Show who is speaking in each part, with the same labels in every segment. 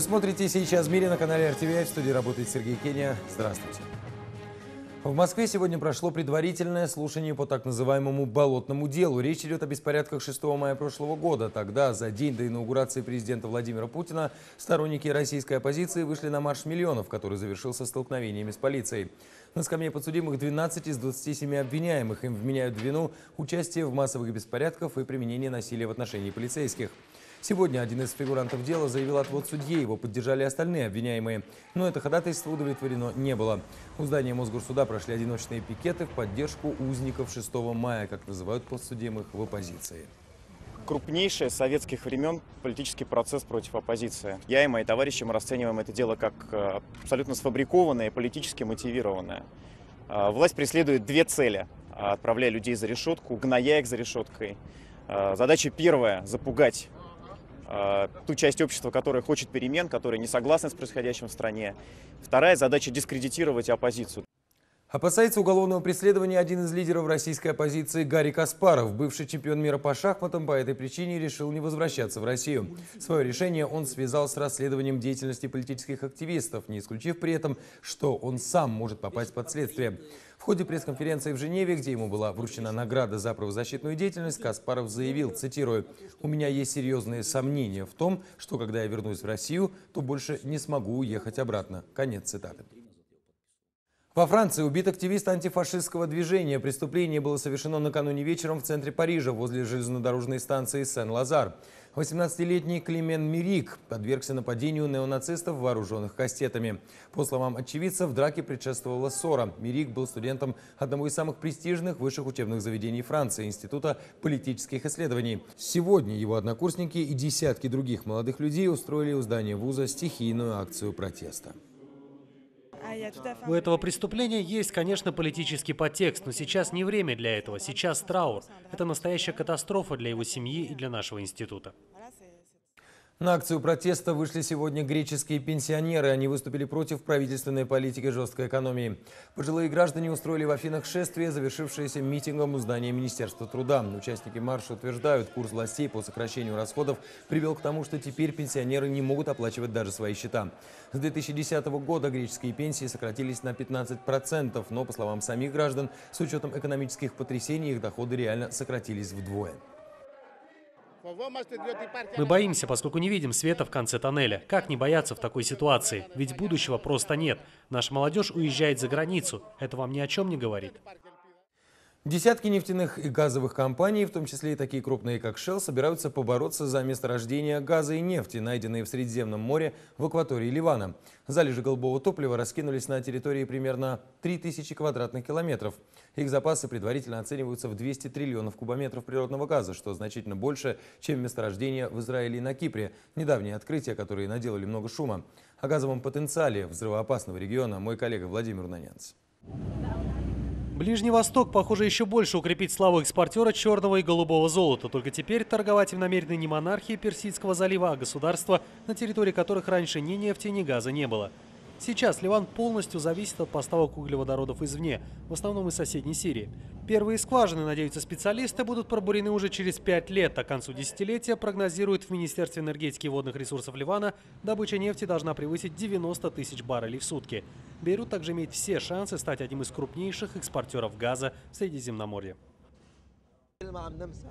Speaker 1: Вы смотрите «Сейчас в мире» на канале RTVI. В студии работает Сергей Кения. Здравствуйте. В Москве сегодня прошло предварительное слушание по так называемому «болотному делу». Речь идет о беспорядках 6 мая прошлого года. Тогда, за день до инаугурации президента Владимира Путина, сторонники российской оппозиции вышли на марш миллионов, который завершился столкновениями с полицией. На скамье подсудимых 12 из 27 обвиняемых. Им вменяют вину участие в массовых беспорядках и применение насилия в отношении полицейских. Сегодня один из фигурантов дела заявил отвод судьи, его поддержали остальные обвиняемые. Но это ходатайство удовлетворено не было. У здания Мосгорсуда прошли одиночные пикеты в поддержку узников 6 мая, как называют подсудимых в оппозиции
Speaker 2: крупнейший советских времен политический процесс против оппозиции. Я и мои товарищи мы расцениваем это дело как э, абсолютно сфабрикованное политически мотивированное. Э, власть преследует две цели, отправляя людей за решетку, гная их за решеткой. Э, задача первая – запугать ту часть общества, которая хочет перемен, которая не согласна с происходящим в стране. Вторая задача – дискредитировать оппозицию.
Speaker 1: Опасается уголовного преследования один из лидеров российской оппозиции Гарри Каспаров. Бывший чемпион мира по шахматам по этой причине решил не возвращаться в Россию. Свое решение он связал с расследованием деятельности политических активистов, не исключив при этом, что он сам может попасть под следствие. В ходе пресс-конференции в Женеве, где ему была вручена награда за правозащитную деятельность, Каспаров заявил, цитирую, «У меня есть серьезные сомнения в том, что когда я вернусь в Россию, то больше не смогу уехать обратно». Конец цитаты. Во Франции убит активист антифашистского движения. Преступление было совершено накануне вечером в центре Парижа, возле железнодорожной станции Сен-Лазар. 18-летний Климен Мирик подвергся нападению неонацистов, вооруженных кастетами. По словам очевидцев, драке предшествовала ссора. Мирик был студентом одного из самых престижных высших учебных заведений Франции – Института политических исследований. Сегодня его однокурсники и десятки других молодых людей устроили у здания вуза стихийную акцию протеста.
Speaker 3: У этого преступления есть, конечно, политический подтекст, но сейчас не время для этого. Сейчас траур. Это настоящая катастрофа для его семьи и для нашего института.
Speaker 1: На акцию протеста вышли сегодня греческие пенсионеры. Они выступили против правительственной политики жесткой экономии. Пожилые граждане устроили в Афинах шествие, завершившееся митингом у здания Министерства труда. Участники марша утверждают, курс властей по сокращению расходов привел к тому, что теперь пенсионеры не могут оплачивать даже свои счета. С 2010 года греческие пенсии сократились на 15%, но, по словам самих граждан, с учетом экономических потрясений их доходы реально сократились вдвое.
Speaker 3: Мы боимся, поскольку не видим света в конце тоннеля. Как не бояться в такой ситуации? Ведь будущего просто нет. Наша молодежь уезжает за границу. Это вам ни о чем не говорит.
Speaker 1: Десятки нефтяных и газовых компаний, в том числе и такие крупные, как Shell, собираются побороться за месторождение газа и нефти, найденные в Средиземном море в акватории Ливана. Залежи голубого топлива раскинулись на территории примерно 3000 квадратных километров. Их запасы предварительно оцениваются в 200 триллионов кубометров природного газа, что значительно больше, чем месторождения в Израиле и на Кипре. Недавние открытия, которые наделали много шума. О газовом потенциале взрывоопасного региона мой коллега Владимир Нанянц.
Speaker 3: Ближний Восток, похоже, еще больше укрепить славу экспортера черного и голубого золота. Только теперь торговать им намерены не монархии Персидского залива, а государства, на территории которых раньше ни нефти, ни газа не было. Сейчас Ливан полностью зависит от поставок углеводородов извне, в основном из соседней Сирии. Первые скважины, надеются специалисты, будут пробурены уже через пять лет, а к концу десятилетия прогнозируют в Министерстве энергетики и водных ресурсов Ливана, добыча нефти должна превысить 90 тысяч баррелей в сутки. Бейрут также имеет все шансы стать одним из крупнейших экспортеров газа в Средиземноморье.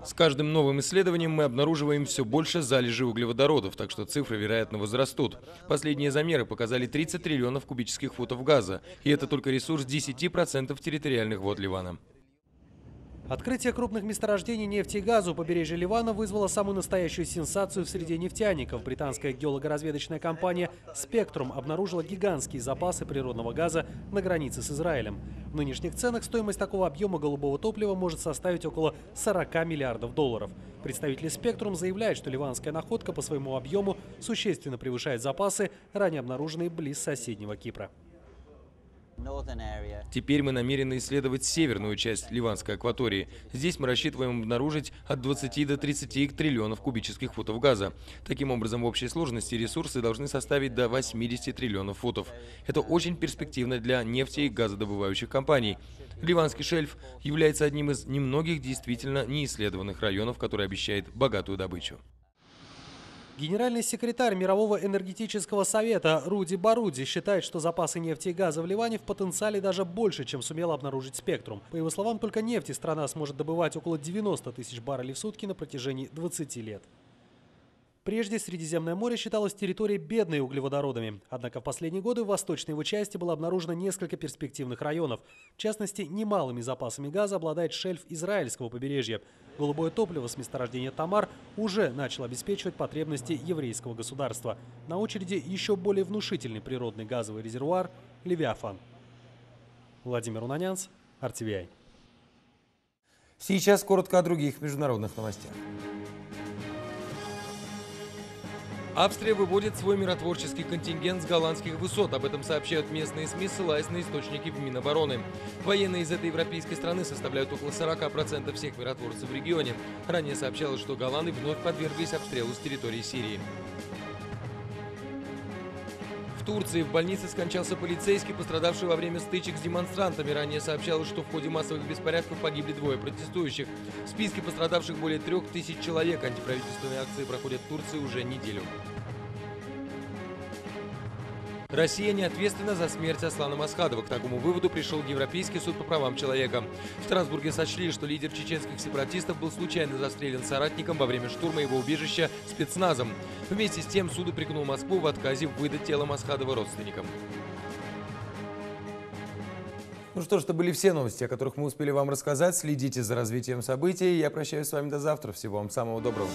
Speaker 1: С каждым новым исследованием мы обнаруживаем все больше залежей углеводородов, так что цифры, вероятно, возрастут. Последние замеры показали 30 триллионов кубических футов газа, и это только ресурс 10% территориальных вод Ливана.
Speaker 3: Открытие крупных месторождений нефти и газа у побережья Ливана вызвало самую настоящую сенсацию в среде нефтяников. Британская геологоразведочная компания «Спектрум» обнаружила гигантские запасы природного газа на границе с Израилем. В нынешних ценах стоимость такого объема голубого топлива может составить около 40 миллиардов долларов. Представители «Спектрум» заявляют, что ливанская находка по своему объему существенно превышает запасы, ранее обнаруженные близ соседнего Кипра.
Speaker 1: Теперь мы намерены исследовать северную часть Ливанской акватории. Здесь мы рассчитываем обнаружить от 20 до 30 триллионов кубических футов газа. Таким образом, в общей сложности ресурсы должны составить до 80 триллионов футов. Это очень перспективно для нефти и газодобывающих компаний. Ливанский шельф является одним из немногих действительно неисследованных районов, который обещает богатую добычу.
Speaker 3: Генеральный секретарь Мирового энергетического совета Руди Баруди считает, что запасы нефти и газа в Ливане в потенциале даже больше, чем сумел обнаружить «Спектрум». По его словам, только нефти страна сможет добывать около 90 тысяч баррелей в сутки на протяжении 20 лет. Прежде Средиземное море считалось территорией бедной углеводородами. Однако в последние годы в восточной его части было обнаружено несколько перспективных районов. В частности, немалыми запасами газа обладает шельф израильского побережья. Голубое топливо с месторождения Тамар уже начало обеспечивать потребности еврейского государства. На очереди еще более внушительный природный газовый резервуар – Левиафан. Владимир Унанянц, RTVI.
Speaker 1: Сейчас коротко о других международных новостях. Австрия выводит свой миротворческий контингент с голландских высот. Об этом сообщают местные СМИ, ссылаясь на источники в Минобороны. Военные из этой европейской страны составляют около 40% всех миротворцев в регионе. Ранее сообщалось, что голланды вновь подверглись обстрелу с территории Сирии. Турции в больнице скончался полицейский, пострадавший во время стычек с демонстрантами. Ранее сообщалось, что в ходе массовых беспорядков погибли двое протестующих. В списке пострадавших более трех тысяч человек. Антиправительственные акции проходят в Турции уже неделю. Россия не ответственна за смерть Аслана Масхадова. К такому выводу пришел Европейский суд по правам человека. В Страсбурге сочли, что лидер чеченских сепаратистов был случайно застрелен соратником во время штурма его убежища спецназом. Вместе с тем суд упрекнул Москву в отказе выдать тело Масхадова родственникам. Ну что ж, это были все новости, о которых мы успели вам рассказать. Следите за развитием событий. Я прощаюсь с вами до завтра. Всего вам самого доброго.